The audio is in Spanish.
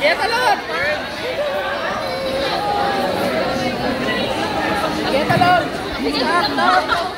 Quieta, Lord. Quieta, Lord.